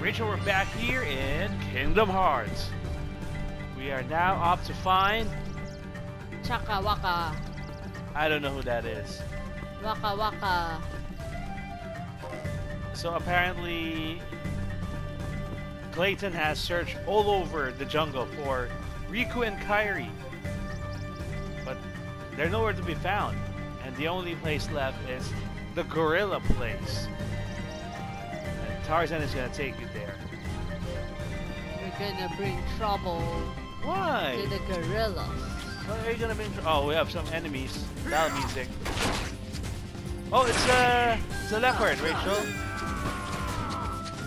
Rachel, we're back here in Kingdom Hearts. We are now off to find. Chaka Waka. I don't know who that is. Waka Waka. So apparently, Clayton has searched all over the jungle for Riku and Kairi. But they're nowhere to be found. And the only place left is the gorilla place. And Tarzan is gonna take you there. We're gonna bring trouble Why? to the gorillas. What are you gonna bring? trouble? Oh, we have some enemies. Battle music. Oh, it's a, it's a leopard, Rachel.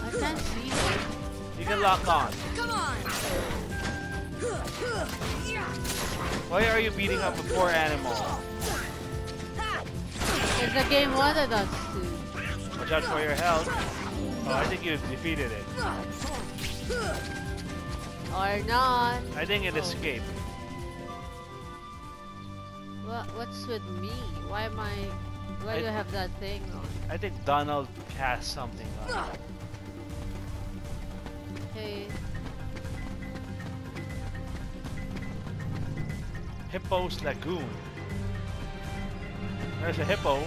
I can't see it. You can lock on. Come on! Why are you beating up a poor animal? Because the game wanted us to. Watch out for your health. Oh, I think you defeated it. Or not. I think it oh. escaped. What, what's with me? Why am I... Why do I- I have that thing on? I think Donald cast something on. Okay. Hippo's Lagoon. There's a hippo.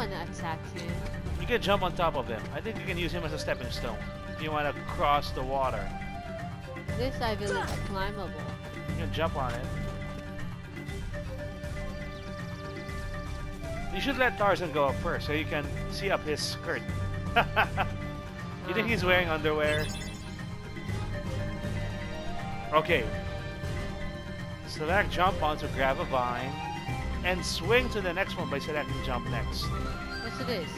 Want to attack him. You can jump on top of him. I think you can use him as a stepping stone. If you want to cross the water. This I believe is climbable. You can jump on it. You should let Tarzan go up first so you can see up his skirt. you think he's wearing uh-huh. underwear? Okay. Select jump on to grab a vine and swing to the next one by selecting jump next. What's this?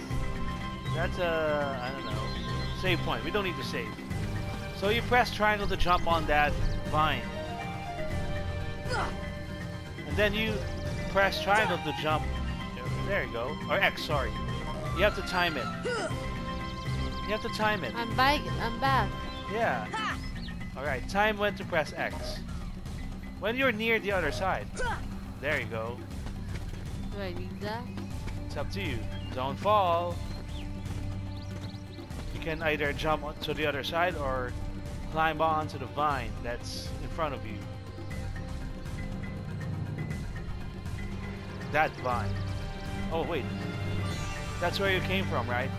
That's a, I don't know, save point. We don't need to save. So you press triangle to jump on that vine. And then you press triangle to jump. There you go. Or X, sorry. You have to time it. You have to time it. I'm back. I'm back. Yeah. Alright, time when to press X. When you're near the other side. There you go. Do I need that? It's up to you. Don't fall. You can either jump to the other side or climb onto the vine that's in front of you. That vine. Oh, wait. That's where you came from, right?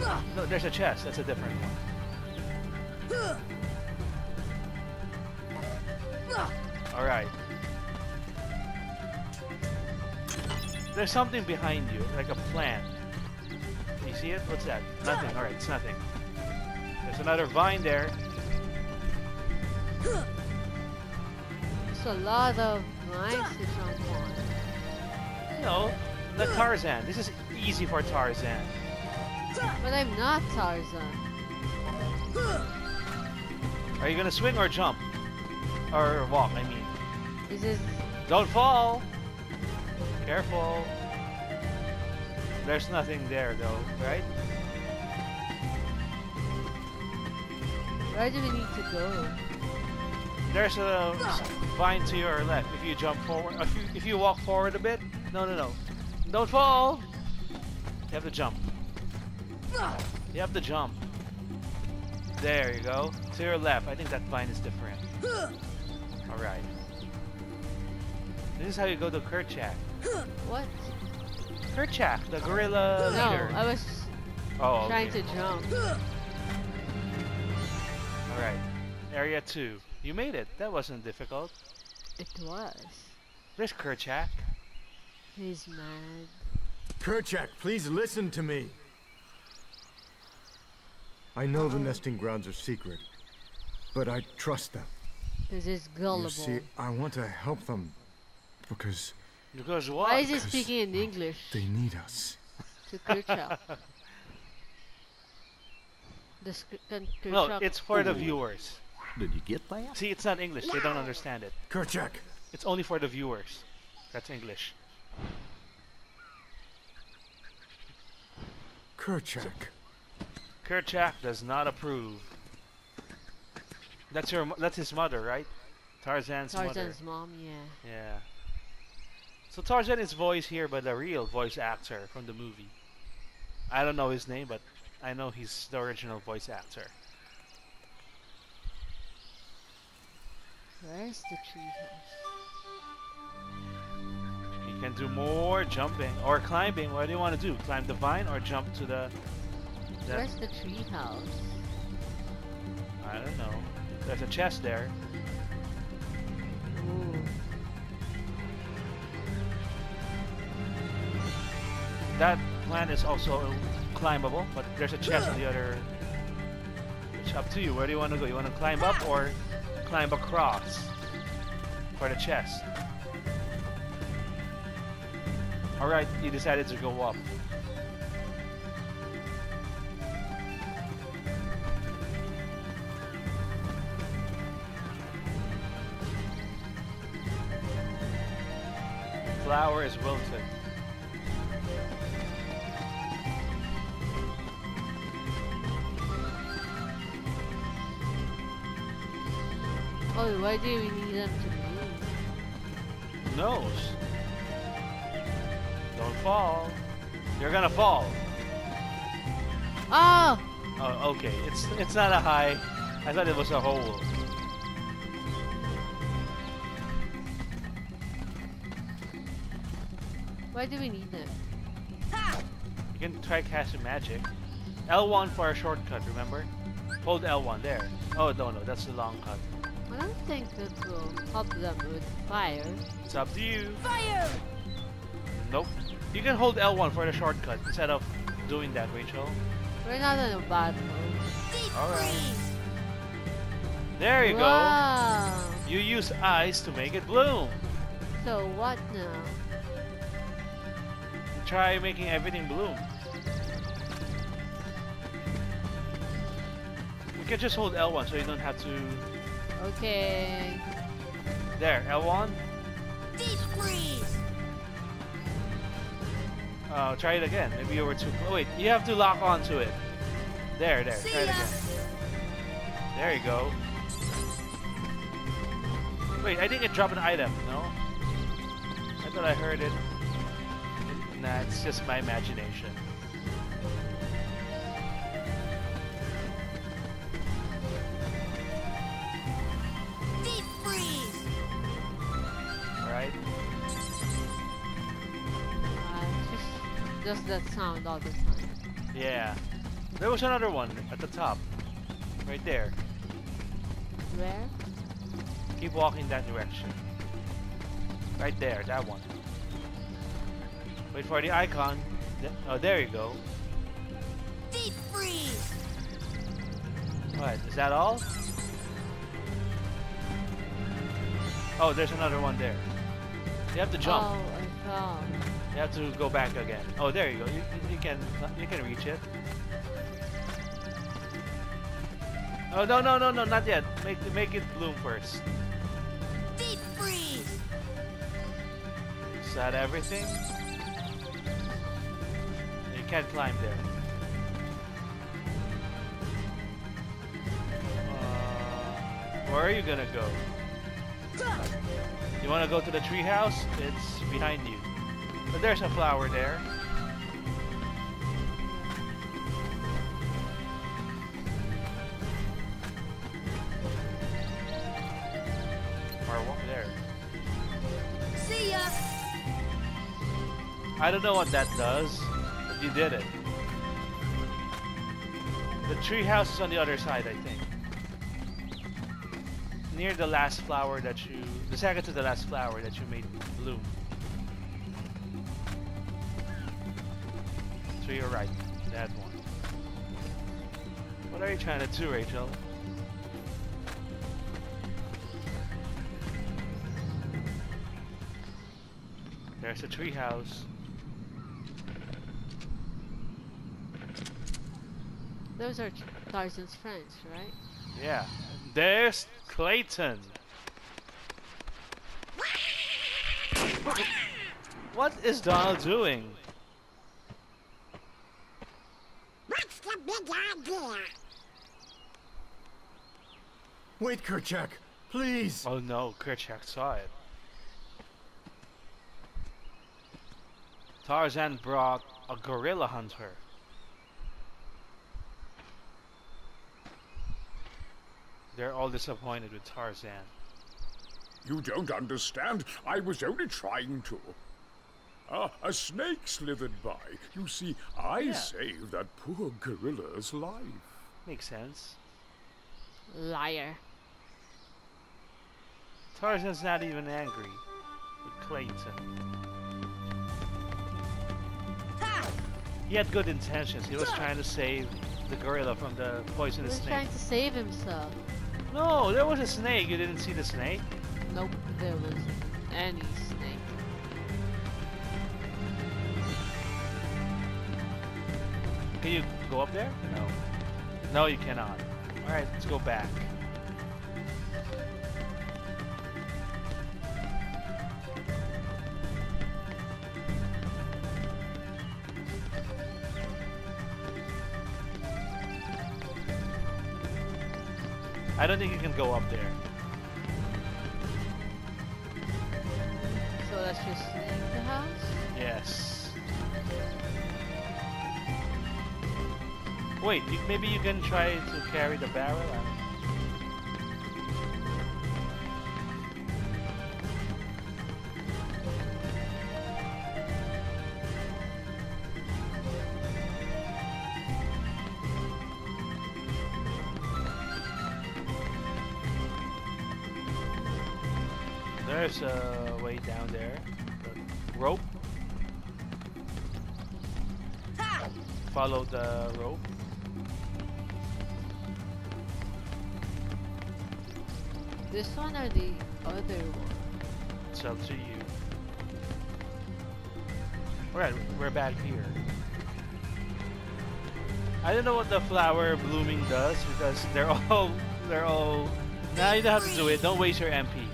No, there's a chest. That's a different one. Alright. There's something behind you, like a plant. You see it? What's that? Nothing. Alright, it's nothing. There's another vine there. It's a lot of lines to jump on. Know, the Tarzan. This is easy for Tarzan. But I'm not Tarzan. Are you gonna swing or jump? Or walk, I mean. This is Don't fall! Careful. There's nothing there though, right? where do we need to go? There's a ah. vine to your left. If you jump forward, if you, if you walk forward a bit, no, no, no, don't fall. You have to jump. You have to jump. There you go. To your left. I think that vine is different. All right. This is how you go to Kerchak. What? Kerchak, the gorilla No, leader. I was oh, trying okay. to jump. All right. Area two. You made it. That wasn't difficult. It was. There's Kerchak. He's mad. Kerchak, please listen to me. I know the oh. nesting grounds are secret, but I trust them. Because he's You see, I want to help them because Because what? Why is he speaking in English they need us. to Kerchak? The sk- can No, it's for the viewers. Did you get that? See, it's not English. They don't understand it. Kerchak, It's only for the viewers. That's English. Kerchak. Kerchak does not approve. That's your. That's his mother, right? Tarzan's, Tarzan's mother. mom, yeah. Yeah. So Tarzan is voiced here by the real voice actor from the movie. I don't know his name, but I know he's the original voice actor. Where's the treehouse? You can do more jumping or climbing. What do you want to do? Climb the vine or jump to the? the Where's the treehouse? I don't know. There's a chest there. Ooh. That plant is also climbable, but there's a chest on the other. It's up to you. Where do you want to go? You want to climb up or climb across for the chest? Alright, you decided to go up. Flower is wilted. Oh, why do we need them to move? Nose. Don't fall. You're gonna fall. Oh! Oh, okay. It's it's not a high. I thought it was a hole. Why do we need them? You can try casting magic. L1 for a shortcut, remember? Hold L1 there. Oh no no, that's the long cut. I don't think it will help them with fire. It's up to you. Fire! Nope. You can hold L1 for the shortcut instead of doing that, Rachel. We're not in a battle. Deep Alright. There you wow. go. You use ice to make it bloom. So what now? Try making everything bloom. You can just hold L1 so you don't have to. Okay. There, L1. Deep freeze! Uh, try it again. Maybe you were too. Oh wait, you have to lock onto it. There, there. See Try it ya. again. There you go. Wait, I think it dropped an item. No. I thought I heard it. Nah, it's just my imagination. Just does that sound all the time. Yeah. There was another one at the top. Right there. Where? Keep walking that direction. Right there, that one. Wait for the icon. Oh, there you go. Deep freeze! What? Is that all? Oh, there's another one there. You have to jump. Oh, I fell. You have to go back again. Oh, there you go. You, you can you can reach it. Oh no no no no not yet. Make make it bloom first. Deep freeze! Is that everything? You can't climb there. Uh, where are you gonna go? You wanna go to the treehouse? It's behind you. But there's a flower there. Or what there? See ya! I don't know what that does, but you did it. The treehouse is on the other side, I think. Near the last flower that you... The second to the last flower that you made bloom. So you're right, that one. What are you trying to do, Rachel? There's a treehouse. Those are Tarzan's friends, right? Yeah. There's Clayton. What is Donald doing? Wait, Kerchak! Please! Oh no, Kerchak saw it. Tarzan brought a gorilla hunter. They're all disappointed with Tarzan. You don't understand. I was only trying to. Ah, a snake slithered by. You see, I yeah. saved that poor gorilla's life. Makes sense. Liar. Tarzan's not even angry with Clayton. Ha! He had good intentions. He was trying to save the gorilla from the poisonous He was snake. trying to save himself. No, there was a snake. You didn't see the snake? Nope, there was any snake. Can you go up there? No. No, you cannot. Alright, let's go back. I don't think you can go up there. Wait, maybe you can try to carry the barrel? Don't- There's a way down there. The rope. Ha! Follow the rope. This one or the other one? It's up to you. Alright, we're back here. I don't know what the flower blooming does because they're all they're all now you don't have to do it. Don't waste your MP.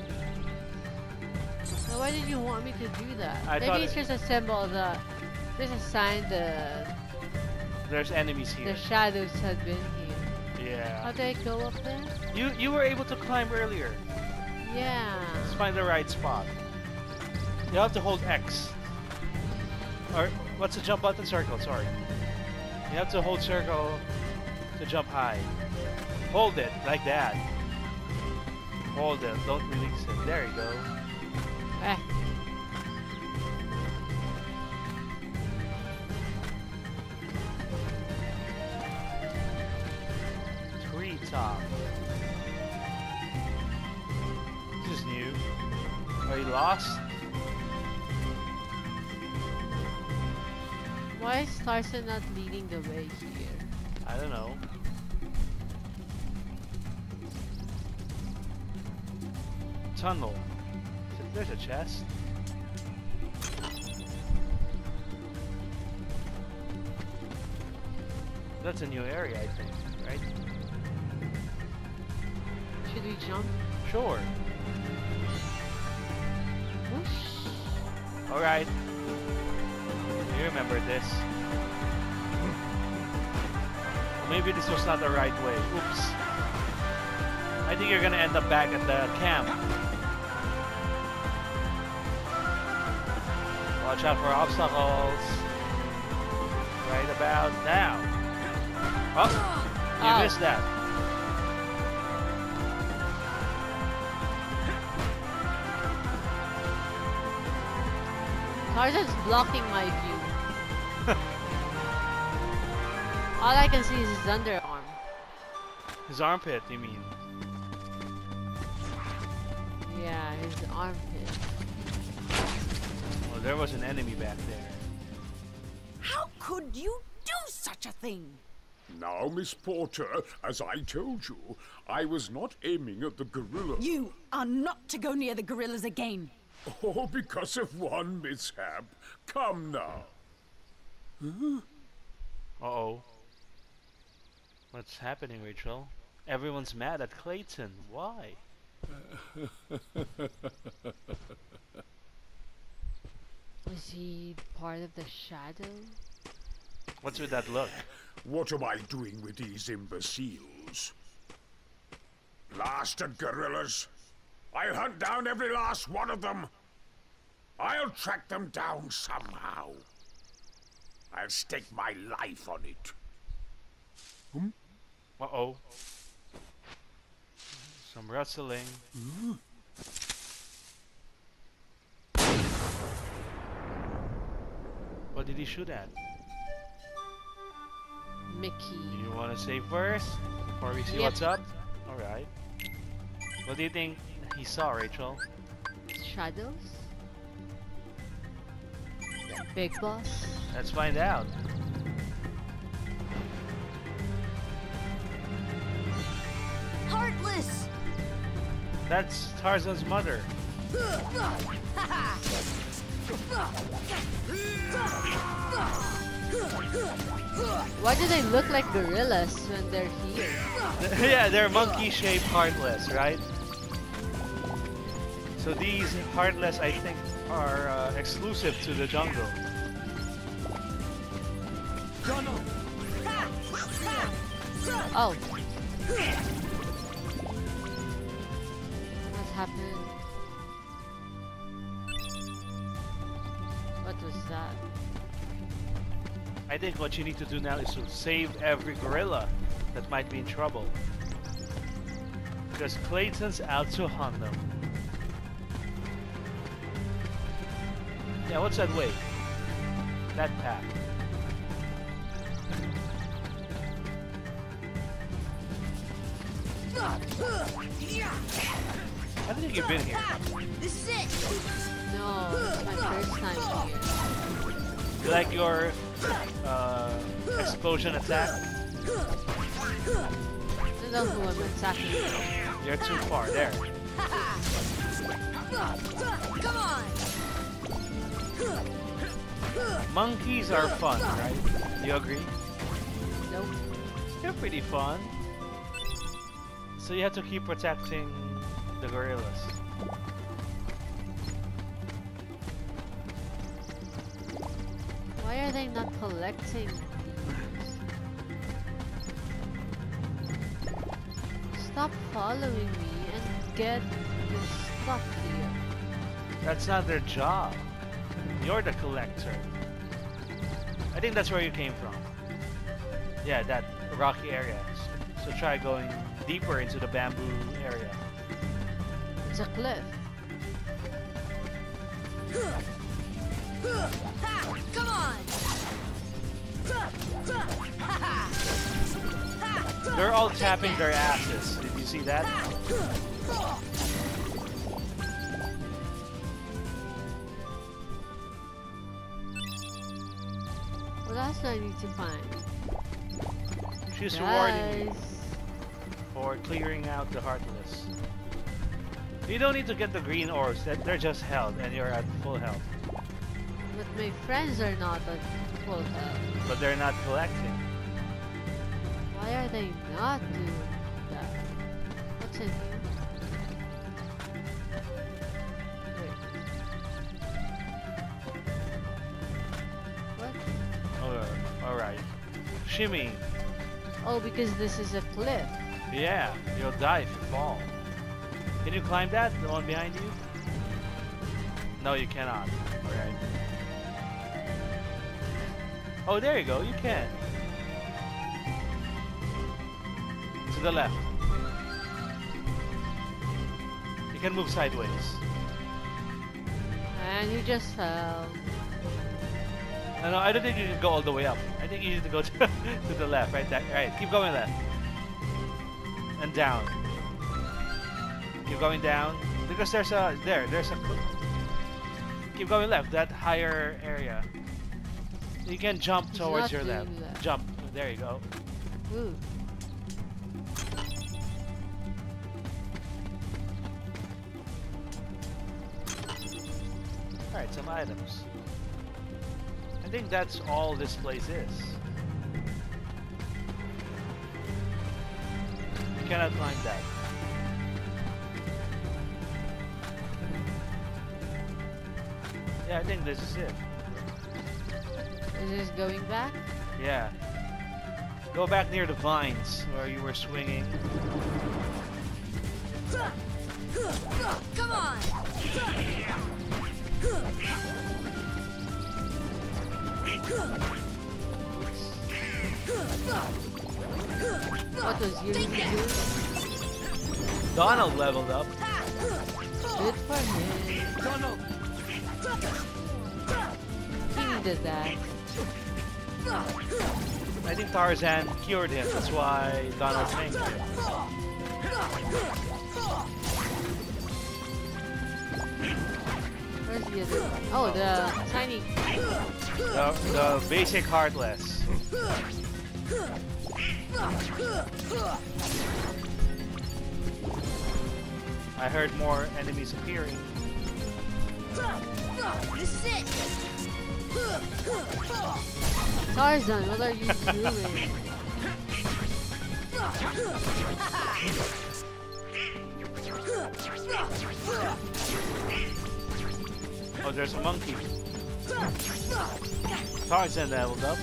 So why did you want me to do that? I Maybe thought it's it- just a symbol that just a sign the There's enemies here. the shadows have been here. How Yeah. do I go up there? You you were able to climb earlier. Yeah. Let's find the right spot. You have to hold X. Or what's the jump button? Circle, sorry. You have to hold circle to jump high. Hold it like that. Hold it. Don't release it. There you go. Eh. Lost? Why is Tarzan not leading the way here? I don't know. Tunnel. There's a chest. That's a new area, I think, right? Should we jump? Sure. Alright. You remember this. Maybe this was not the right way. Oops. I think you're gonna end up back at the camp. Watch out for obstacles. Right about now. Oh, you Oh. missed that. Tarzan's blocking my view. All I can see is his underarm. His armpit, you mean? Yeah, his armpit. Well, there was an enemy back there. How could you do such a thing? Now, Miss Porter, as I told you, I was not aiming at the gorilla. You are not to go near the gorillas again. Oh, because of one mishap. Come now. Uh-oh. What's happening, Rachel? Everyone's mad at Clayton. Why? Was he part of the shadow? What's with that look? What am I doing with these imbeciles? Blasted gorillas! I'll hunt down every last one of them! I'll track them down somehow. I'll stake my life on it. Hmm? Uh-oh. Some rustling. What did he shoot at? Mickey. You want to say first before we see Yep. what's up? All right. What do you think he saw, Rachel? Shadows? Big boss? Let's find out. Heartless! That's Tarzan's mother. Why do they look like gorillas when they're here? yeah, they're monkey-shaped heartless, right? So these heartless, I think, are uh, exclusive to the jungle. Oh. What happened? What was that? I think what you need to do now is to save every gorilla that might be in trouble. Because Clayton's out to hunt them. Yeah, what's that way? That path. I don't you've been here. This is it! No, it's my first time here. You like your uh, explosion attack? I don't know who attacking. You're too far. There. Come on! Monkeys are fun, right? You agree? Nope. They're pretty fun. So you have to keep protecting the gorillas. Why are they not collecting? Stop following me and get this stuff here. That's not their job. You're the collector. I think that's where you came from. Yeah, that rocky area. So try going deeper into the bamboo area. It's a cliff. Come on! They're all tapping their asses. Did you see that? Else I need to find? She's rewarding you for clearing out the heartless. You don't need to get the green orbs. They're just held, and you're at full health. but my friends are not at full health. But they're not collecting. Why are they not doing that? What's in here? Shimmy. Oh, because this is a cliff. Yeah, you'll die if you fall. Can you climb that? The one behind you? No, you cannot. Alright. Oh, there you go. You can. To the left. You can move sideways. And you just fell. No, no, I don't think you can go all the way up. I think you need to go to, to the left, right there. Right, keep going left. And down. Keep going down. Because there's a, there, there's a, keep going left, that higher area. You can jump towards your left. that. Jump. There you go. Ooh. Alright, some items. I think that's all this place is. You cannot climb that. Yeah, I think this is it. Is this going back? Yeah. Go back near the vines where you were swinging. Come on! What was you doing? Donald leveled up. Good for him. Donald. He needed that. I think Tarzan cured him. That's why Donald thanked him. Where's the other one? Oh, the tiny. The, the basic Heartless. I heard more enemies appearing. This is it. Tarzan, what are you doing? Oh, there's a monkey. Tarzan leveled up.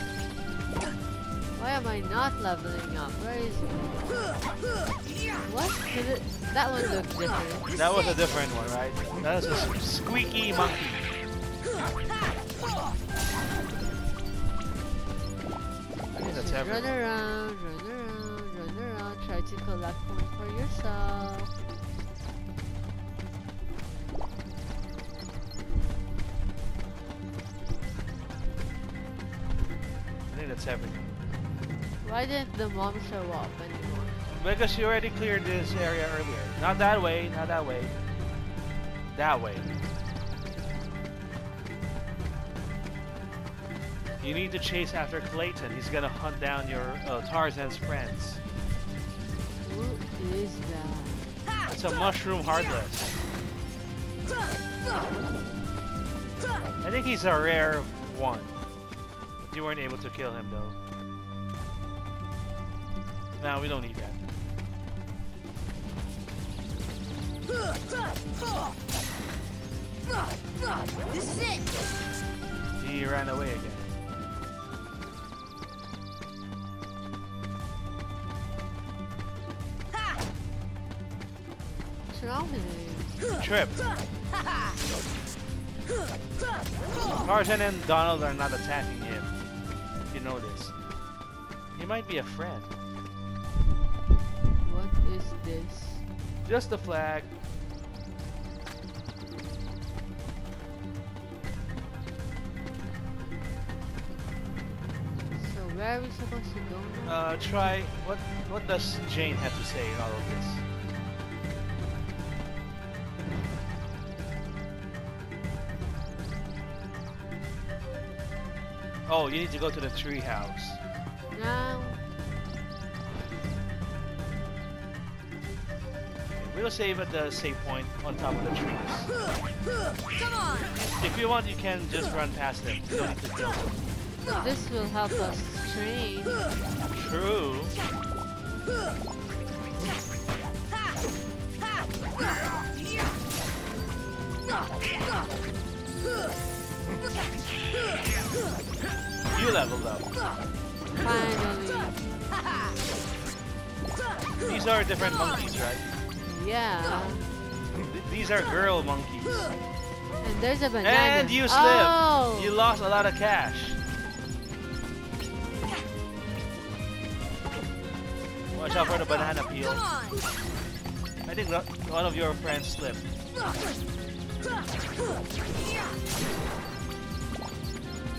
Why am I not leveling up? Where is it? What? Did it, that one looked different. That was a different one, right? That was a squeaky monkey. I think that's run around, run around, run around. Try to collect one for yourself. I think that's everything. Why didn't the mom show up anymore? Because she already cleared this area earlier. Not that way, not that way. That way. You need to chase after Clayton. He's gonna hunt down your uh, Tarzan's friends. Who is that? It's a mushroom heartless. I think he's a rare one. You weren't able to kill him though. No, we don't need that. This is it. He ran away again. Wrong? Trip. Tarzan and Donald are not attacking him. You know this. He might be a friend. Is this? Just the flag. So where are we supposed to go now? Uh, try. What What does Jane have to say in all of this? Oh, you need to go to the tree house. We'll save at the save point on top of the trees. Come on. If you want, you can just run past them. You don't need to kill them. this will help us train. True. You leveled up. Finally. These are different monkeys, right? Yeah. Th- These are girl monkeys. And there's a banana. And you slipped. Oh! You lost a lot of cash. Watch out for the banana peel. I think one of your friends slipped.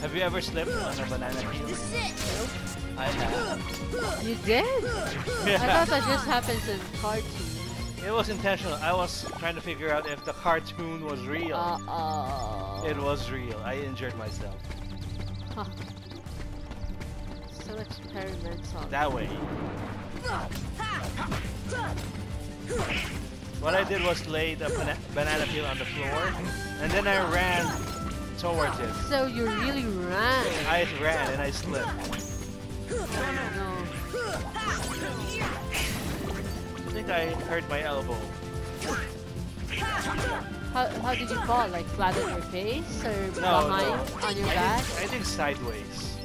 Have you ever slipped on a banana peel? This is it. I have. You did? I thought that just happens in cartoons. It was intentional. I was trying to figure out if the cartoon was real. Uh-oh. It was real. I injured myself. Huh. So experimental. That way. What I did was lay the bana banana peel on the floor, and then I ran towards it. So you really ran. I ran and I slipped. No. I think I hurt my elbow. How, how did you fall? Like flat on your face or No, behind no. on your I back? think, I think sideways.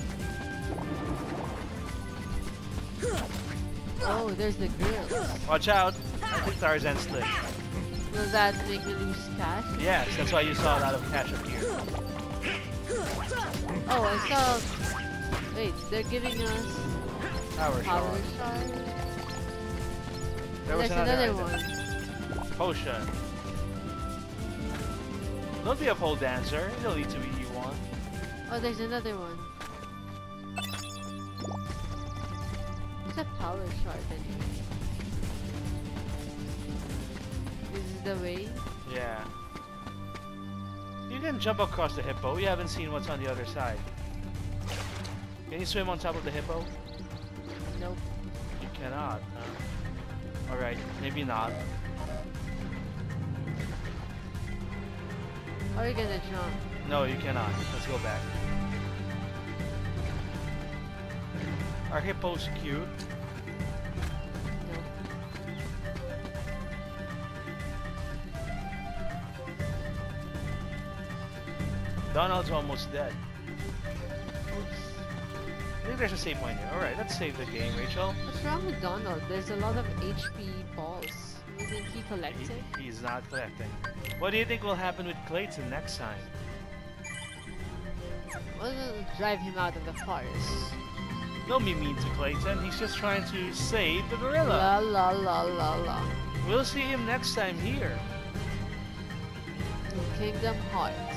Oh, there's the grill. Watch out! I think Tarzan slipped. Will that make me lose cash? Yes, that's why you saw a lot of cash up here. Oh, I saw. Wait, they're giving us Power power shard. There was There's another, another one. Potion. Don't be a pole dancer. It'll lead to what you want. Oh, there's another one. It's a power shard anyway. This is the way. Yeah. You can jump across the hippo. We haven't seen what's on the other side. Can you swim on top of the hippo? Nope. You cannot. Huh? Alright, maybe not. Are you gonna jump? No, you cannot. Let's go back. Our hippo's cute. Donald's almost dead. Oops. I think there's a save point here. Alright, let's save the game, Rachel. What's wrong with Donald? There's a lot of HP balls. Isn't he collecting? He, he's not collecting. What do you think will happen with Clayton next time? We'll drive him out of the forest. Don't be mean to Clayton. He's just trying to save the gorilla. La la la la la. We'll see him next time here. In Kingdom Hearts.